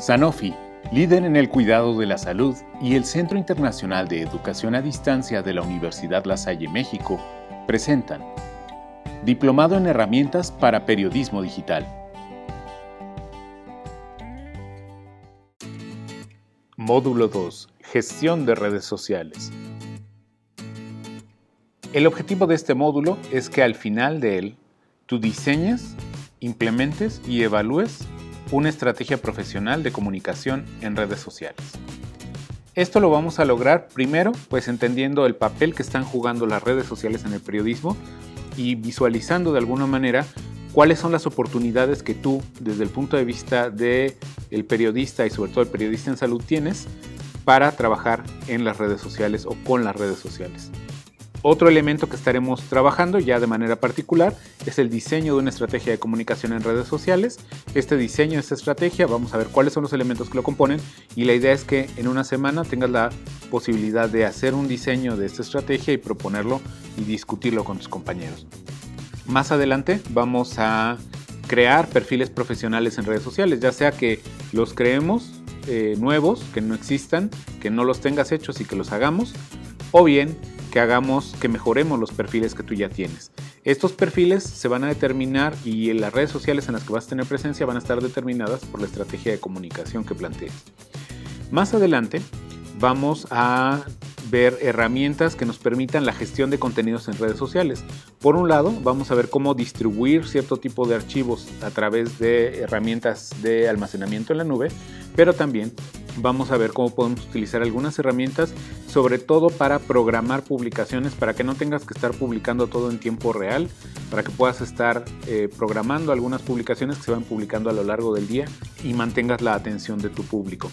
Sanofi, líder en el cuidado de la salud y el Centro Internacional de Educación a Distancia de la Universidad La Salle México, presentan Diplomado en Herramientas para Periodismo Digital. Módulo 2. Gestión de redes sociales. El objetivo de este módulo es que al final de él, tú diseñes, implementes y evalúes una estrategia profesional de comunicación en redes sociales. Esto lo vamos a lograr primero pues entendiendo el papel que están jugando las redes sociales en el periodismo y visualizando de alguna manera cuáles son las oportunidades que tú desde el punto de vista del el periodista y sobre todo el periodista en salud tienes para trabajar en las redes sociales o con las redes sociales. Otro elemento que estaremos trabajando ya de manera particular es el diseño de una estrategia de comunicación en redes sociales. Este diseño, esta estrategia, vamos a ver cuáles son los elementos que lo componen y la idea es que en una semana tengas la posibilidad de hacer un diseño de esta estrategia y proponerlo y discutirlo con tus compañeros. Más adelante vamos a crear perfiles profesionales en redes sociales, ya sea que los creemos eh, nuevos, que no existan, que no los tengas hechos y que los hagamos, o bien que hagamos, que mejoremos los perfiles que tú ya tienes. Estos perfiles se van a determinar y en las redes sociales en las que vas a tener presencia van a estar determinadas por la estrategia de comunicación que plantees. Más adelante vamos a ver herramientas que nos permitan la gestión de contenidos en redes sociales. Por un lado, vamos a ver cómo distribuir cierto tipo de archivos a través de herramientas de almacenamiento en la nube, pero también vamos a ver cómo podemos utilizar algunas herramientas, sobre todo para programar publicaciones, para que no tengas que estar publicando todo en tiempo real, para que puedas estar eh, programando algunas publicaciones que se van publicando a lo largo del día y mantengas la atención de tu público.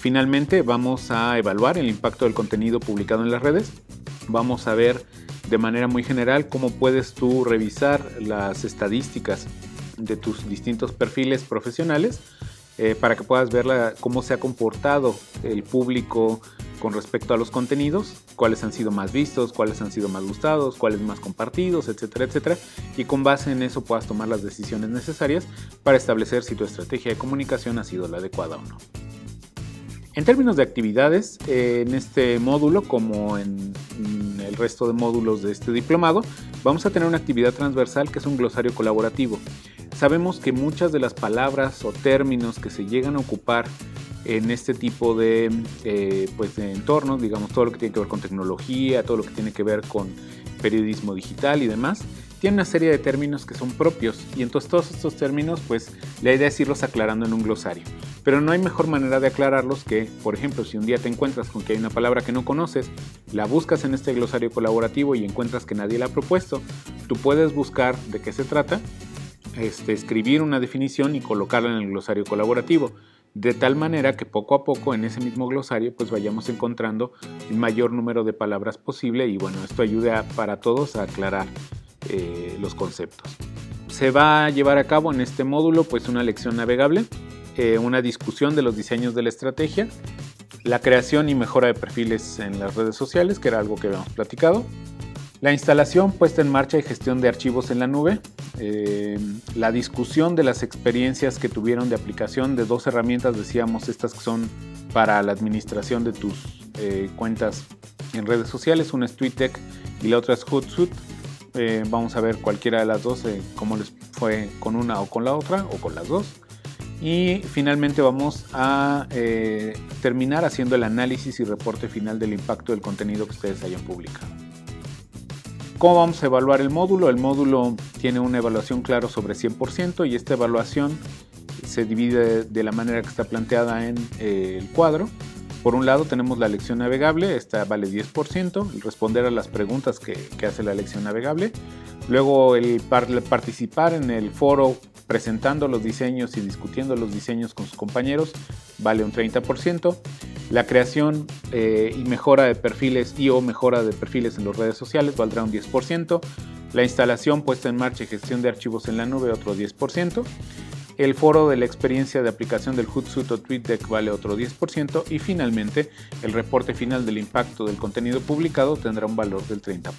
Finalmente vamos a evaluar el impacto del contenido publicado en las redes. Vamos a ver de manera muy general cómo puedes tú revisar las estadísticas de tus distintos perfiles profesionales eh, para que puedas ver cómo se ha comportado el público con respecto a los contenidos, cuáles han sido más vistos, cuáles han sido más gustados, cuáles más compartidos, etcétera, etcétera, y con base en eso puedas tomar las decisiones necesarias para establecer si tu estrategia de comunicación ha sido la adecuada o no. En términos de actividades, eh, en este módulo, como en, el resto de módulos de este diplomado, vamos a tener una actividad transversal que es un glosario colaborativo. Sabemos que muchas de las palabras o términos que se llegan a ocupar en este tipo de, eh, pues de entornos, digamos todo lo que tiene que ver con tecnología, todo lo que tiene que ver con periodismo digital y demás, tiene una serie de términos que son propios y entonces todos estos términos pues la idea es irlos aclarando en un glosario. Pero no hay mejor manera de aclararlos que, por ejemplo, si un día te encuentras con que hay una palabra que no conoces, la buscas en este glosario colaborativo y encuentras que nadie la ha propuesto, tú puedes buscar de qué se trata este, escribir una definición y colocarla en el glosario colaborativo, de tal manera que poco a poco en ese mismo glosario pues vayamos encontrando el mayor número de palabras posible y bueno, esto ayuda para todos a aclarar eh, los conceptos. Se va a llevar a cabo en este módulo pues una lección navegable, eh, una discusión de los diseños de la estrategia, la creación y mejora de perfiles en las redes sociales, que era algo que habíamos platicado, la instalación, puesta en marcha y gestión de archivos en la nube, eh, la discusión de las experiencias que tuvieron de aplicación de dos herramientas, decíamos, estas que son para la administración de tus eh, cuentas en redes sociales, una es TweetDeck y la otra es Hootsuite. Eh, vamos a ver cualquiera de las dos, cómo les fue con una o con la otra o con las dos. Y finalmente vamos a terminar haciendo el análisis y reporte final del impacto del contenido que ustedes hayan publicado. ¿Cómo vamos a evaluar el módulo? El módulo tiene una evaluación claro sobre 100% y esta evaluación se divide de la manera que está planteada en eh, el cuadro. Por un lado tenemos la lección navegable, esta vale 10%, el responder a las preguntas que, hace la lección navegable. Luego el participar en el foro presentando los diseños y discutiendo los diseños con sus compañeros vale un 30%. La creación eh, y mejora de perfiles y o mejora de perfiles en las redes sociales valdrá un 10%. La instalación, puesta en marcha y gestión de archivos en la nube otro 10%. El foro de la experiencia de aplicación del Hootsuite o TweetDeck vale otro 10% y finalmente el reporte final del impacto del contenido publicado tendrá un valor del 30%.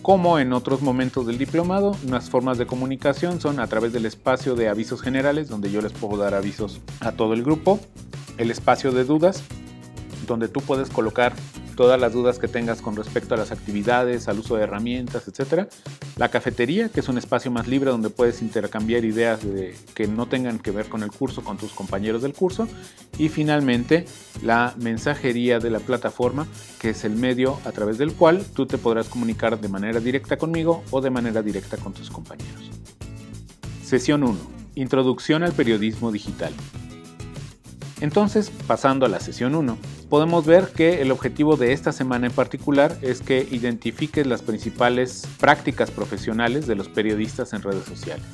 Como en otros momentos del diplomado, unas formas de comunicación son a través del espacio de avisos generales, donde yo les puedo dar avisos a todo el grupo, el espacio de dudas, donde tú puedes colocar todas las dudas que tengas con respecto a las actividades, al uso de herramientas, etc. La cafetería, que es un espacio más libre donde puedes intercambiar ideas de, que no tengan que ver con el curso con tus compañeros del curso. Y finalmente, la mensajería de la plataforma, que es el medio a través del cual tú te podrás comunicar de manera directa conmigo o de manera directa con tus compañeros. Sesión 1. Introducción al periodismo digital. Entonces, pasando a la sesión 1, podemos ver que el objetivo de esta semana en particular es que identifiques las principales prácticas profesionales de los periodistas en redes sociales.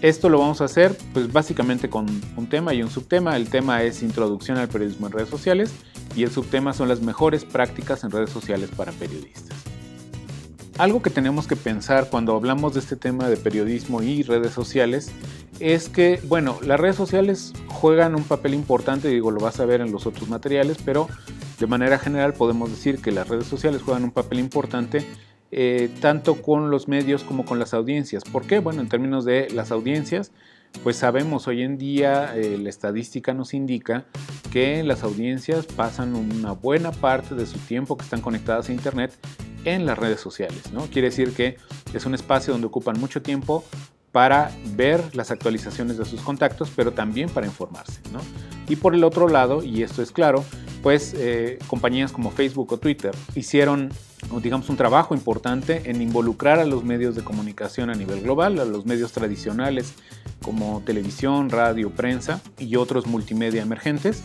Esto lo vamos a hacer pues básicamente con un tema y un subtema. El tema es introducción al periodismo en redes sociales y el subtema son las mejores prácticas en redes sociales para periodistas. Algo que tenemos que pensar cuando hablamos de este tema de periodismo y redes sociales es que, bueno, las redes sociales juegan un papel importante, digo, lo vas a ver en los otros materiales, pero de manera general podemos decir que las redes sociales juegan un papel importante eh, tanto con los medios como con las audiencias. ¿Por qué? Bueno, en términos de las audiencias, pues sabemos hoy en día, eh, la estadística nos indica que las audiencias pasan una buena parte de su tiempo que están conectadas a Internet en las redes sociales. ¿no? Quiere decir que es un espacio donde ocupan mucho tiempo para ver las actualizaciones de sus contactos, pero también para informarse. Y por el otro lado, y esto es claro, pues eh, compañías como Facebook o Twitter hicieron, digamos, un trabajo importante en involucrar a los medios de comunicación a nivel global, a los medios tradicionales como televisión, radio, prensa y otros multimedia emergentes,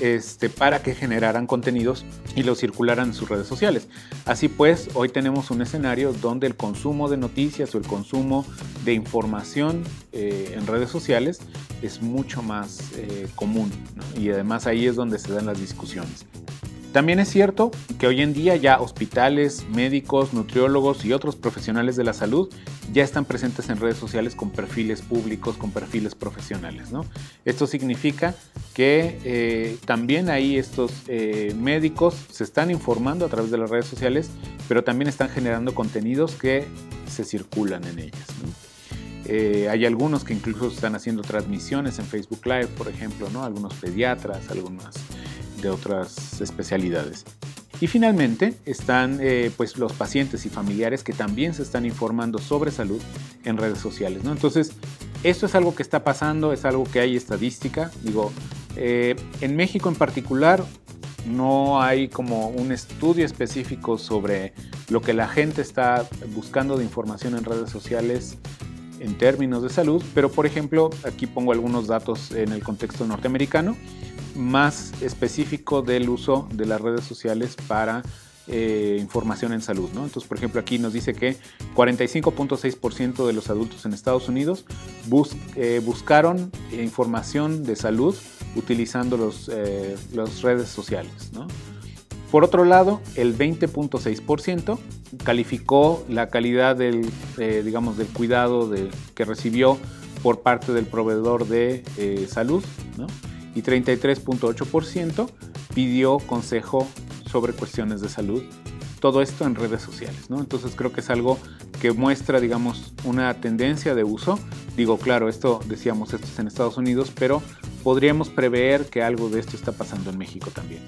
este, para que generaran contenidos y los circularan en sus redes sociales. Así pues, hoy tenemos un escenario donde el consumo de noticias o el consumo de información eh, en redes sociales es mucho más eh, común y además ahí es donde se dan las discusiones. También es cierto que hoy en día ya hospitales, médicos, nutriólogos y otros profesionales de la salud ya están presentes en redes sociales con perfiles públicos, con perfiles profesionales. Esto significa que eh, también ahí estos eh, médicos se están informando a través de las redes sociales, pero también están generando contenidos que se circulan en ellas. Eh, hay algunos que incluso están haciendo transmisiones en Facebook Live, por ejemplo, ¿no? algunos pediatras, algunas de otras especialidades. Y finalmente están eh, pues los pacientes y familiares que también se están informando sobre salud en redes sociales. ¿no? Entonces, esto es algo que está pasando, es algo que hay estadística. Digo, eh, en México en particular no hay como un estudio específico sobre lo que la gente está buscando de información en redes sociales en términos de salud, pero por ejemplo, aquí pongo algunos datos en el contexto norteamericano más específico del uso de las redes sociales para eh, información en salud. Entonces, por ejemplo, aquí nos dice que 45.6% de los adultos en Estados Unidos eh, buscaron información de salud utilizando eh, las redes sociales. Por otro lado, el 20.6% calificó la calidad del, digamos, del cuidado que recibió por parte del proveedor de salud. Y 33.8% pidió consejo sobre cuestiones de salud. Todo esto en redes sociales, ¿no? Entonces creo que es algo que muestra, digamos, una tendencia de uso. Digo, claro, esto decíamos, esto es en Estados Unidos, pero podríamos prever que algo de esto está pasando en México también.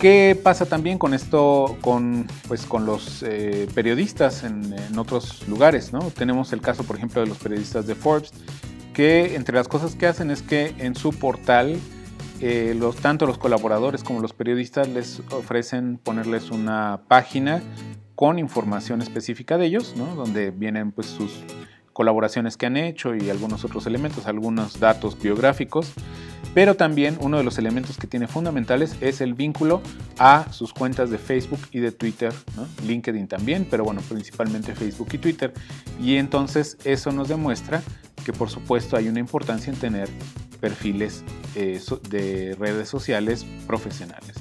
¿Qué pasa también con esto, con, pues, con los eh, periodistas en, en, otros lugares? ¿no? Tenemos el caso, por ejemplo, de los periodistas de Forbes, que entre las cosas que hacen es que en su portal eh, los, tanto los colaboradores como los periodistas les ofrecen ponerles una página con información específica de ellos, ¿no? donde vienen pues, sus colaboraciones que han hecho y algunos otros elementos, algunos datos biográficos, pero también uno de los elementos que tiene fundamentales es el vínculo a sus cuentas de Facebook y de Twitter, LinkedIn también, pero bueno, principalmente Facebook y Twitter. Y entonces eso nos demuestra que por supuesto hay una importancia en tener perfiles eh, de redes sociales profesionales.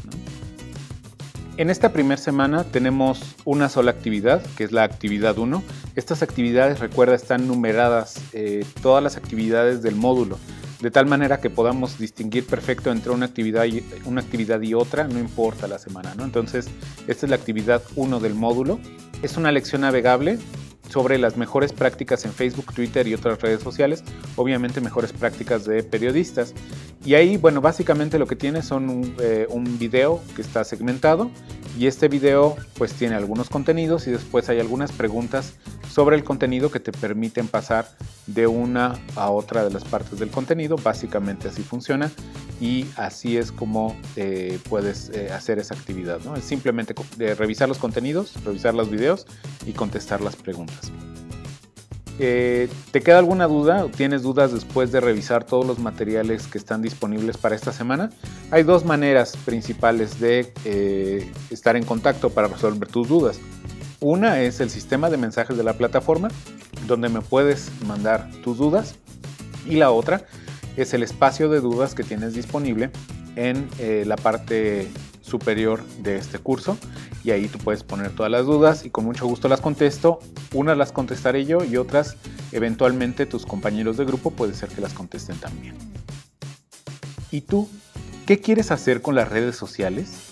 En esta primera semana tenemos una sola actividad, que es la actividad 1. Estas actividades, recuerda, están numeradas eh, todas las actividades del módulo, de tal manera que podamos distinguir perfecto entre una actividad y, una actividad y otra, no importa la semana. ¿no? Entonces, esta es la actividad 1 del módulo Es una lección navegable sobre las mejores prácticas en Facebook, Twitter y otras redes sociales, obviamente mejores prácticas de periodistas. Y ahí, bueno, básicamente lo que tiene son un, eh, un, video que está segmentado y este video pues tiene algunos contenidos y después hay algunas preguntas sobre el contenido que te permiten pasar de una a otra de las partes del contenido. Básicamente así funciona y así es como eh, puedes eh, hacer esa actividad. ¿no? Es simplemente revisar los contenidos, revisar los videos y contestar las preguntas. Eh, ¿Te queda alguna duda o tienes dudas después de revisar todos los materiales que están disponibles para esta semana? Hay dos maneras principales de estar en contacto para resolver tus dudas. Una es el sistema de mensajes de la plataforma, donde me puedes mandar tus dudas. Y la otra es el espacio de dudas que tienes disponible en eh, la parte superior de este curso y ahí tú puedes poner todas las dudas y con mucho gusto las contesto. Unas las contestaré yo y otras eventualmente tus compañeros de grupo puede ser que las contesten también. ¿Y tú qué quieres hacer con las redes sociales?